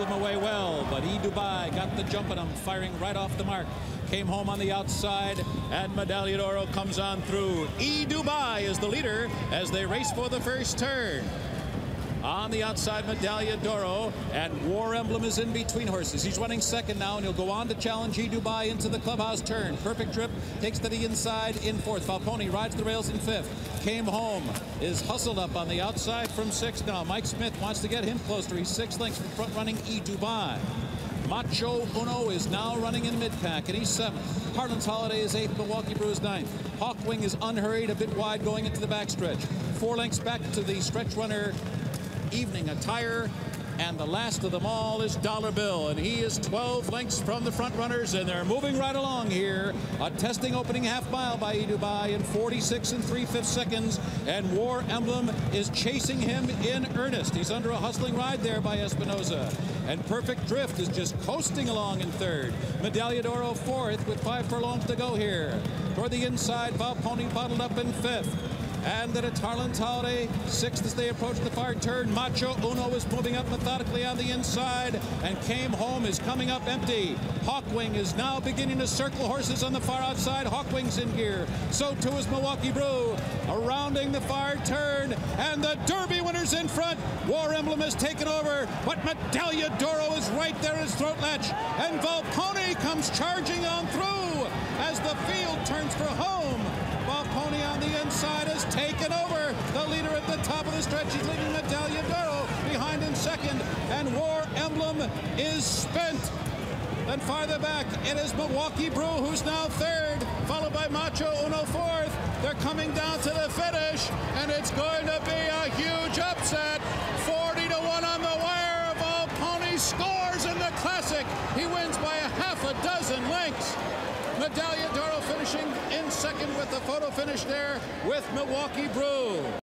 Emblem away well, but E. Dubai got the jump on him, firing right off the mark. Came home on the outside, and Medaglia d'Oro comes on through. E. Dubai is the leader as they race for the first turn. On the outside, Medaglia d'Oro, and War Emblem is in between horses. He's running second now, and he'll go on to challenge E. Dubai into the clubhouse turn. Perfect Drift takes to the inside in fourth. Volponi rides the rails in fifth. Came home, is hustled up on the outside from sixth now. Mike Smith wants to get him closer. He's six lengths from front running E. Dubai. Macho Uno is now running in mid-pack, and he's seventh. Harlan's Holiday is eighth, Milwaukee Brew is ninth. Hawk Wing is unhurried, a bit wide going into the backstretch. Four lengths back to the stretch runner evening attire. And the last of them all is Dollar Bill, and he is 12 lengths from the front runners, and they're moving right along here. A testing opening half mile by. Dubai in 46 and 3 fifths seconds, and War Emblem is chasing him in earnest. He's under a hustling ride there by Espinoza. And Perfect Drift is just coasting along in third. Medaglia d'Oro oh fourth with five furlongs to go here. Toward the inside, Volponi bottled up in fifth. And then it's Harlan's Holiday, sixth as they approach the far turn. Macho Uno is moving up methodically on the inside, and Came Home is coming up empty. Hawk Wing is now beginning to circle horses on the far outside. Hawk Wing's in gear. So too is Milwaukee Brew. Rounding the far turn, and the Derby winner's in front. War Emblem has taken over, but Medaglia d'Oro is right there in throat latch, and Volponi comes charging on through as the field turns for home. Taken over. The leader at the top of the stretch. He's leading Medaglia d'Oro behind in second. And War Emblem is spent. Then farther back, it is Milwaukee Brew who's now third, followed by Macho Uno fourth. They're coming down to the finish, and it's going to be a huge upset. 40 to 1 on the wire. Volponi scores in the Classic. He wins by a half a dozen lengths. Finishing in second with the photo finish there with Milwaukee Brew.